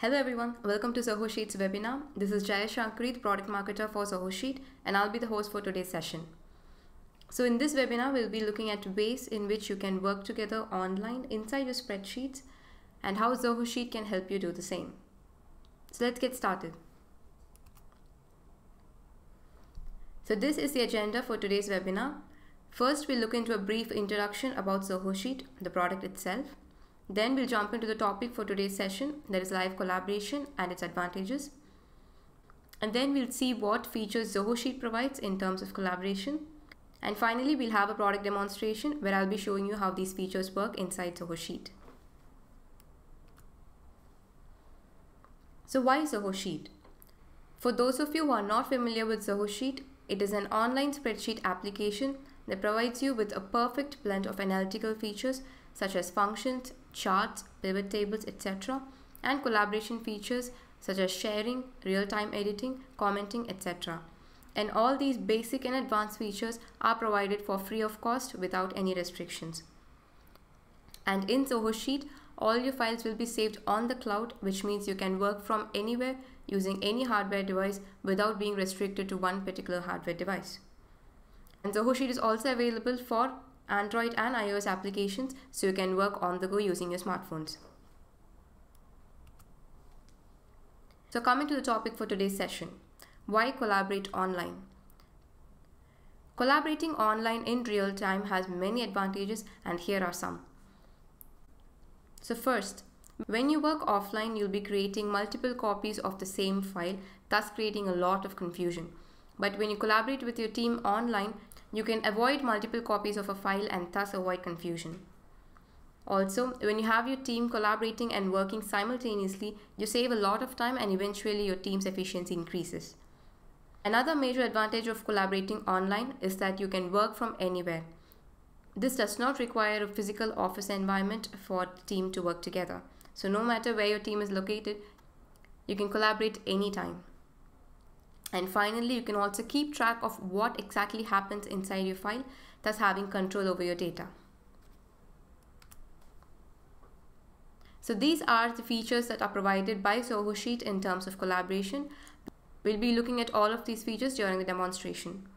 Hello everyone, welcome to Zoho Sheets webinar. This is Jaya Shankari, the product marketer for Zoho Sheet, and I'll be the host for today's session. So in this webinar, we'll be looking at ways in which you can work together online inside your spreadsheets and how Zoho Sheet can help you do the same. So let's get started. So this is the agenda for today's webinar. First, we'll look into a brief introduction about Zoho Sheet, the product itself. Then we'll jump into the topic for today's session, that is live collaboration and its advantages. And then we'll see what features Zoho Sheet provides in terms of collaboration. And finally, we'll have a product demonstration where I'll be showing you how these features work inside Zoho Sheet. So why Zoho Sheet? For those of you who are not familiar with Zoho Sheet, it is an online spreadsheet application that provides you with a perfect blend of analytical features such as functions, charts, pivot tables, etc. and collaboration features such as sharing, real-time editing, commenting, etc. And all these basic and advanced features are provided for free of cost without any restrictions. And in Zoho Sheet, all your files will be saved on the cloud, which means you can work from anywhere using any hardware device without being restricted to one particular hardware device. And Zoho Sheet is also available for Android and iOS applications so you can work on the go using your smartphones. So coming to the topic for today's session, why collaborate online? Collaborating online in real time has many advantages and here are some. So first, when you work offline, you'll be creating multiple copies of the same file, thus creating a lot of confusion. But when you collaborate with your team online, you can avoid multiple copies of a file and thus avoid confusion. Also, when you have your team collaborating and working simultaneously, you save a lot of time and eventually your team's efficiency increases. Another major advantage of collaborating online is that you can work from anywhere. This does not require a physical office environment for the team to work together. So no matter where your team is located, you can collaborate anytime. And finally, you can also keep track of what exactly happens inside your file, thus having control over your data. So these are the features that are provided by Zoho Sheet in terms of collaboration. We'll be looking at all of these features during the demonstration.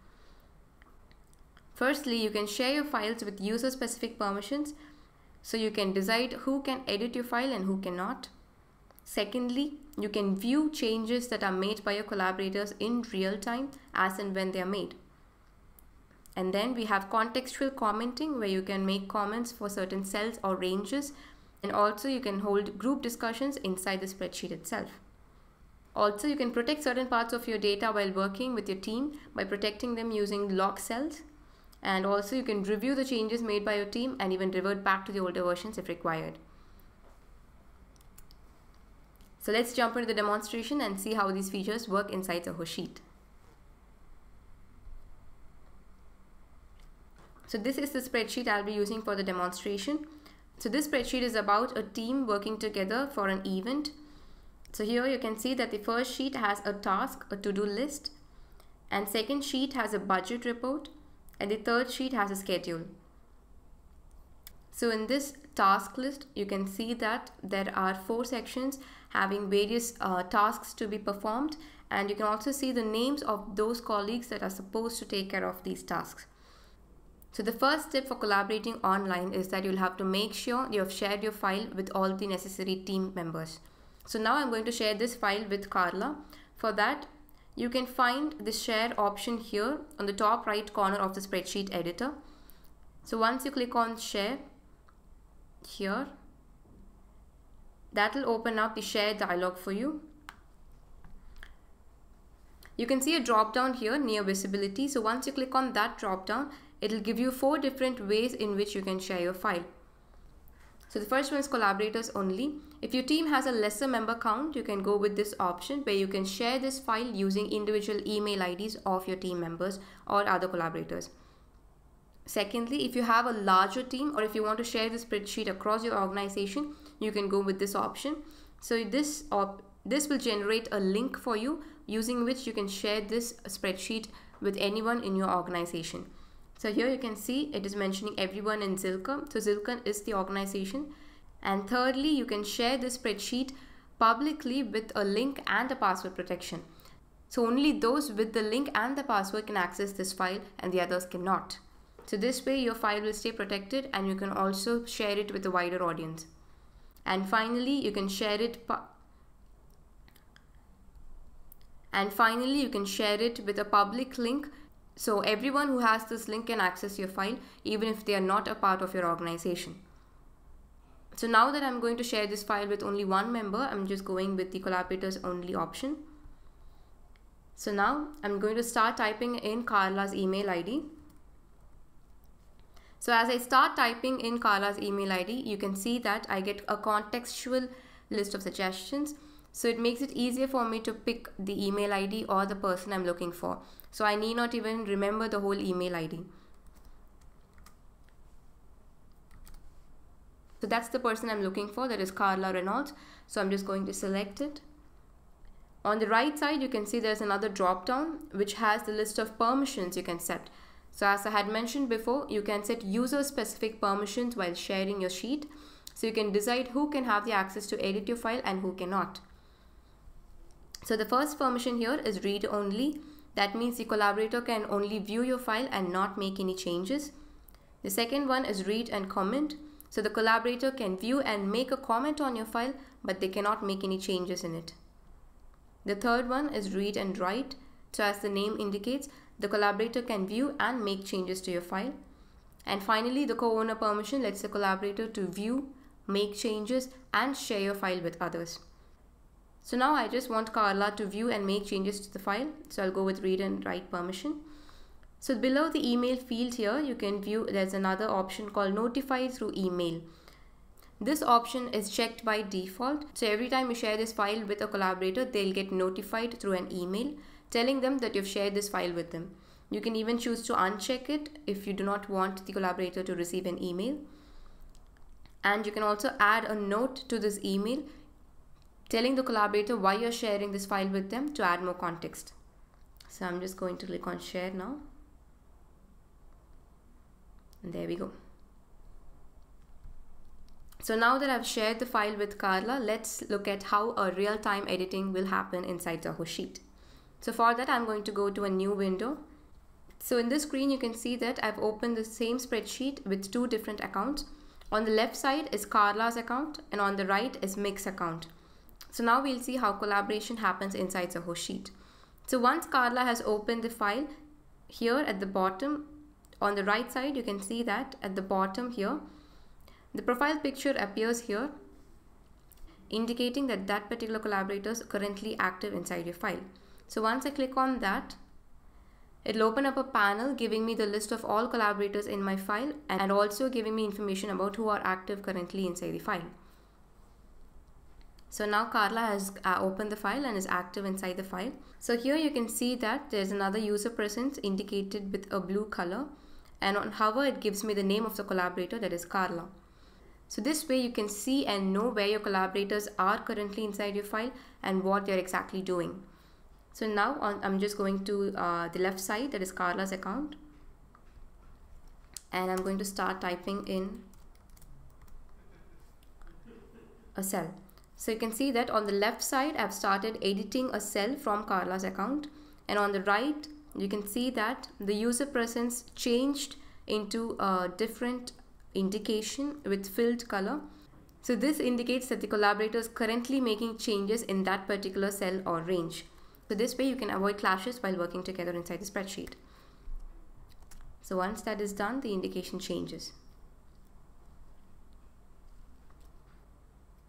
Firstly, you can share your files with user-specific permissions, so you can decide who can edit your file and who cannot. Secondly, you can view changes that are made by your collaborators in real time as and when they are made. And then we have contextual commenting where you can make comments for certain cells or ranges. And also you can hold group discussions inside the spreadsheet itself. Also, you can protect certain parts of your data while working with your team by protecting them using lock cells. And also you can review the changes made by your team and even revert back to the older versions if required. So let's jump into the demonstration and see how these features work inside Zoho Sheet. So this is the spreadsheet I'll be using for the demonstration. So this spreadsheet is about a team working together for an event. So here you can see that the first sheet has a task, a to-do list, and second sheet has a budget report, and the third sheet has a schedule. So in this task list, you can see that there are four sections having various uh, tasks to be performed and you can also see the names of those colleagues that are supposed to take care of these tasks. So the first step for collaborating online is that you'll have to make sure you have shared your file with all the necessary team members. So now I'm going to share this file with Carla. For that, you can find the share option here on the top right corner of the spreadsheet editor. So once you click on share here, that will open up the share dialog for you. You can see a drop down here near visibility. So once you click on that drop down, it'll give you four different ways in which you can share your file. So the first one is collaborators only. If your team has a lesser member count, you can go with this option where you can share this file using individual email IDs of your team members or other collaborators. Secondly, if you have a larger team or if you want to share the spreadsheet across your organization, you can go with this option. So this op this will generate a link for you using which you can share this spreadsheet with anyone in your organization. So here you can see it is mentioning everyone in Zilker. So Zilker is the organization. And thirdly, you can share this spreadsheet publicly with a link and a password protection. So only those with the link and the password can access this file and the others cannot. So this way your file will stay protected and you can also share it with a wider audience. And finally, you can share it and finally you can share it with a public link so everyone who has this link can access your file even if they are not a part of your organization. So now that I'm going to share this file with only one member, I'm just going with the collaborators only option. So now I'm going to start typing in Carla's email ID. So as I start typing in Carla's email ID, you can see that I get a contextual list of suggestions. So it makes it easier for me to pick the email ID or the person I'm looking for. So I need not even remember the whole email ID. So that's the person I'm looking for, that is Carla Reynolds. So I'm just going to select it. On the right side, you can see there's another drop down which has the list of permissions you can set. So as I had mentioned before, you can set user specific permissions while sharing your sheet. So you can decide who can have the access to edit your file and who cannot. So the first permission here is read only. That means the collaborator can only view your file and not make any changes. The second one is read and comment. So the collaborator can view and make a comment on your file, but they cannot make any changes in it. The third one is read and write. So as the name indicates, the collaborator can view and make changes to your file. And finally, the co-owner permission lets the collaborator to view, make changes and share your file with others. So now I just want Carla to view and make changes to the file. So I'll go with read and write permission. So below the email field here, you can view there's another option called notify through email. This option is checked by default. So every time you share this file with a collaborator, they'll get notified through an email telling them that you've shared this file with them. You can even choose to uncheck it if you do not want the collaborator to receive an email. And you can also add a note to this email telling the collaborator why you're sharing this file with them to add more context. So I'm just going to click on share now. And there we go. So now that I've shared the file with Carla, let's look at how a real-time editing will happen inside Zoho Sheet. So for that, I'm going to go to a new window. So in this screen, you can see that I've opened the same spreadsheet with two different accounts. On the left side is Carla's account and on the right is Mick's account. So now we'll see how collaboration happens inside Zoho Sheet. So once Carla has opened the file, here at the bottom, on the right side, you can see that at the bottom here, the profile picture appears here, indicating that that particular collaborator is currently active inside your file. So once I click on that, it'll open up a panel giving me the list of all collaborators in my file and also giving me information about who are active currently inside the file. So now Carla has uh, opened the file and is active inside the file. So here you can see that there's another user presence indicated with a blue color and on hover it gives me the name of the collaborator that is Carla. So this way you can see and know where your collaborators are currently inside your file and what they're exactly doing. So now on, I'm just going to uh, the left side that is Carla's account and I'm going to start typing in a cell. So you can see that on the left side, I've started editing a cell from Carla's account. And on the right, you can see that the user presence changed into a different indication with filled color. So this indicates that the collaborator is currently making changes in that particular cell or range. So this way you can avoid clashes while working together inside the spreadsheet. So once that is done, the indication changes.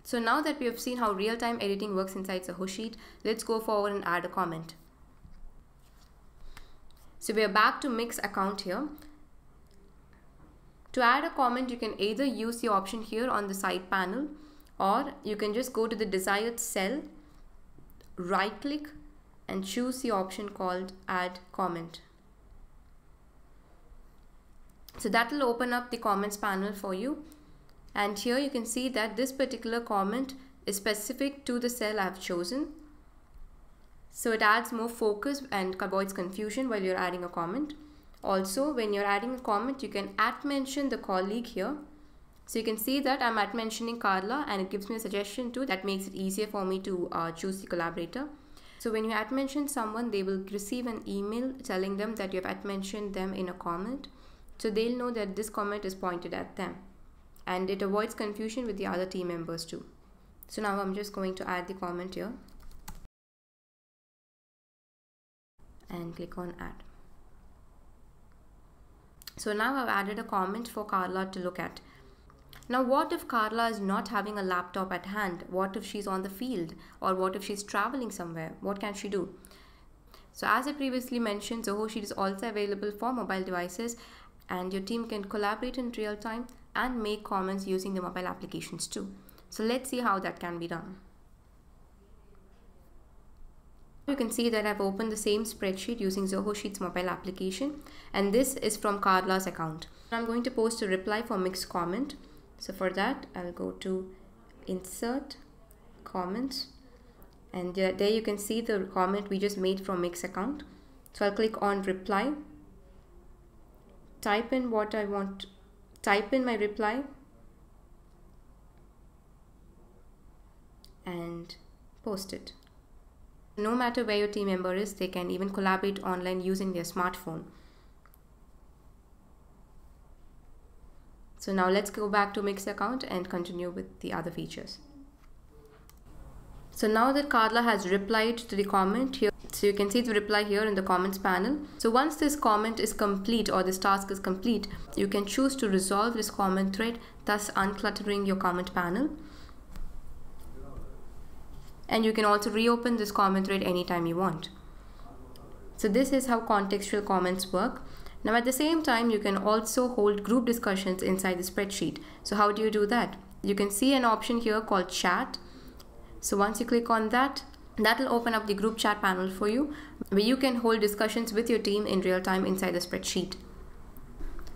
So now that we have seen how real-time editing works inside Zoho Sheet, let's go forward and add a comment. So we are back to Mick's account here. To add a comment, you can either use the option here on the side panel or you can just go to the desired cell, right click and choose the option called add comment. So that will open up the comments panel for you and here you can see that this particular comment is specific to the cell I've chosen. So it adds more focus and avoids confusion while you're adding a comment. Also, when you're adding a comment, you can at mention the colleague here. So you can see that I'm at mentioning Carla and it gives me a suggestion too that makes it easier for me to uh, choose the collaborator. So when you at mention someone, they will receive an email telling them that you have at mentioned them in a comment. So they'll know that this comment is pointed at them. And it avoids confusion with the other team members too. So now I'm just going to add the comment here. And click on add. So now I've added a comment for Carla to look at. Now, what if Carla is not having a laptop at hand? What if she's on the field? Or what if she's traveling somewhere? What can she do? So as I previously mentioned, Zoho Sheet is also available for mobile devices and your team can collaborate in real time and make comments using the mobile applications too. So let's see how that can be done. You can see that I've opened the same spreadsheet using Zoho Sheets mobile application and this is from Carla's account. I'm going to post a reply for Mick's comment so for that I'll go to insert comments. And there, there you can see the comment we just made from Mick's account. So I'll click on reply. Type in what I want type in my reply. And post it. No matter where your team member is they can even collaborate online using their smartphone So now let's go back to Mick's account and continue with the other features. So now that Carla has replied to the comment here, so you can see the reply here in the comments panel. So once this comment is complete or this task is complete, you can choose to resolve this comment thread, thus uncluttering your comment panel. And you can also reopen this comment thread anytime you want. So this is how contextual comments work. Now at the same time, you can also hold group discussions inside the spreadsheet. So how do you do that? You can see an option here called chat. So once you click on that, that will open up the group chat panel for you where you can hold discussions with your team in real time inside the spreadsheet.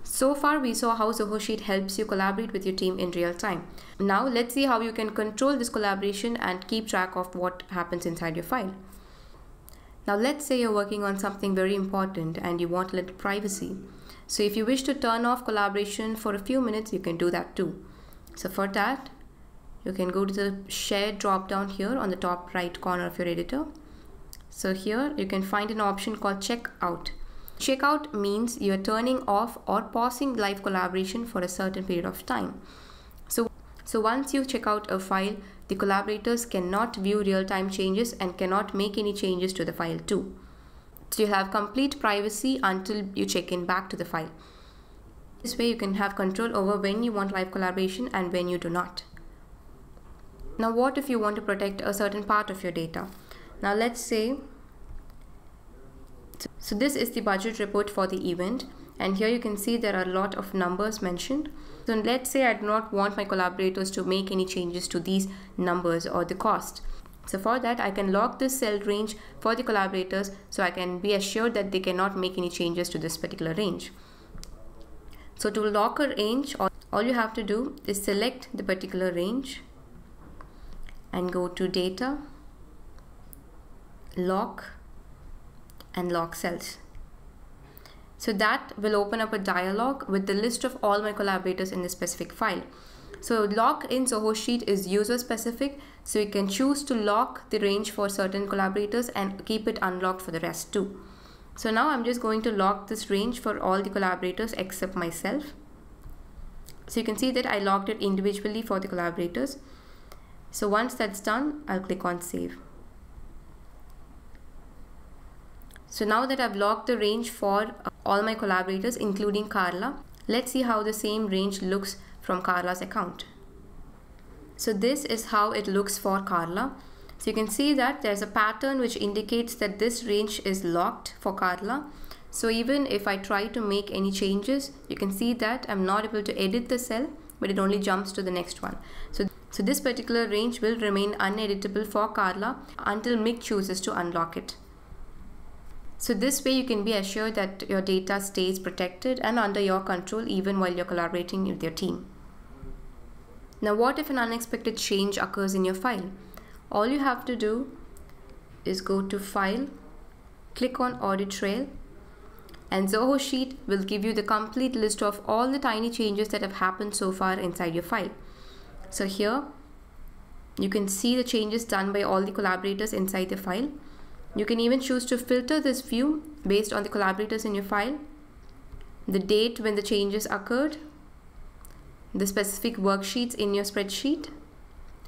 So far we saw how Zoho Sheet helps you collaborate with your team in real time. Now let's see how you can control this collaboration and keep track of what happens inside your file. Now let's say you're working on something very important and you want a little privacy. So if you wish to turn off collaboration for a few minutes, you can do that too. So for that, you can go to the share drop down here on the top right corner of your editor. So here you can find an option called checkout. Checkout means you're turning off or pausing live collaboration for a certain period of time. So, so once you check out a file, the collaborators cannot view real-time changes and cannot make any changes to the file too. So you have complete privacy until you check in back to the file. This way you can have control over when you want live collaboration and when you do not. Now what if you want to protect a certain part of your data? Now let's say, so this is the budget report for the event and here you can see there are a lot of numbers mentioned so let's say I do not want my collaborators to make any changes to these numbers or the cost. So for that I can lock this cell range for the collaborators so I can be assured that they cannot make any changes to this particular range. So to lock a range all you have to do is select the particular range and go to data lock and lock cells so that will open up a dialog with the list of all my collaborators in this specific file. So lock in Zoho Sheet is user specific. So you can choose to lock the range for certain collaborators and keep it unlocked for the rest too. So now I'm just going to lock this range for all the collaborators except myself. So you can see that I locked it individually for the collaborators. So once that's done, I'll click on save. So now that I've locked the range for uh, all my collaborators, including Carla, let's see how the same range looks from Carla's account. So this is how it looks for Carla. So you can see that there's a pattern which indicates that this range is locked for Carla. So even if I try to make any changes, you can see that I'm not able to edit the cell, but it only jumps to the next one. So, so this particular range will remain uneditable for Carla until Mick chooses to unlock it. So this way you can be assured that your data stays protected and under your control even while you're collaborating with your team. Now what if an unexpected change occurs in your file? All you have to do is go to File, click on Audit Trail and Zoho Sheet will give you the complete list of all the tiny changes that have happened so far inside your file. So here you can see the changes done by all the collaborators inside the file. You can even choose to filter this view based on the collaborators in your file, the date when the changes occurred, the specific worksheets in your spreadsheet,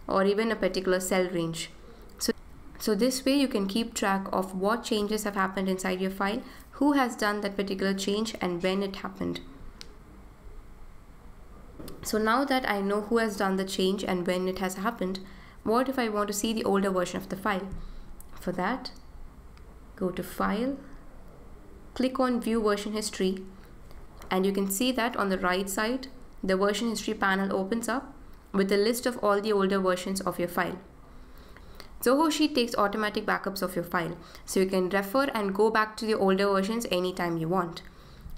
or even a particular cell range. So, so this way you can keep track of what changes have happened inside your file, who has done that particular change and when it happened. So now that I know who has done the change and when it has happened, what if I want to see the older version of the file? For that, go to File, click on View Version History, and you can see that on the right side, the version history panel opens up with a list of all the older versions of your file. Zoho Sheet takes automatic backups of your file, so you can refer and go back to the older versions anytime you want.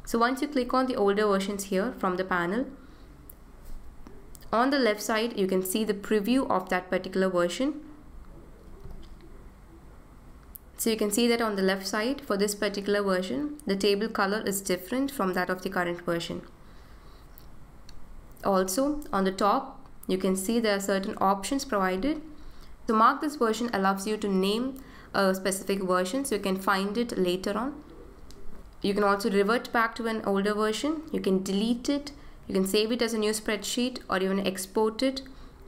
So once you click on the older versions here from the panel, on the left side, you can see the preview of that particular version. So you can see that on the left side for this particular version, the table color is different from that of the current version. Also on the top, you can see there are certain options provided. To mark this version allows you to name a specific version so you can find it later on. You can also revert back to an older version. You can delete it you can save it as a new spreadsheet or even export it.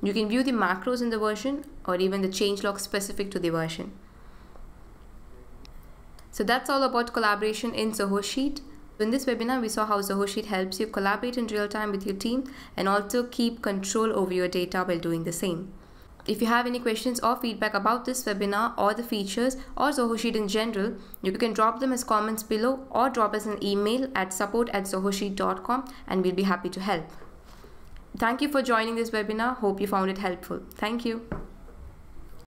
You can view the macros in the version or even the changelog specific to the version. So that's all about collaboration in Zoho Sheet. In this webinar, we saw how Zoho Sheet helps you collaborate in real time with your team and also keep control over your data while doing the same. If you have any questions or feedback about this webinar or the features or Zoho Sheet in general, you can drop them as comments below or drop us an email at support at zohosheet.com and we'll be happy to help. Thank you for joining this webinar. Hope you found it helpful. Thank you.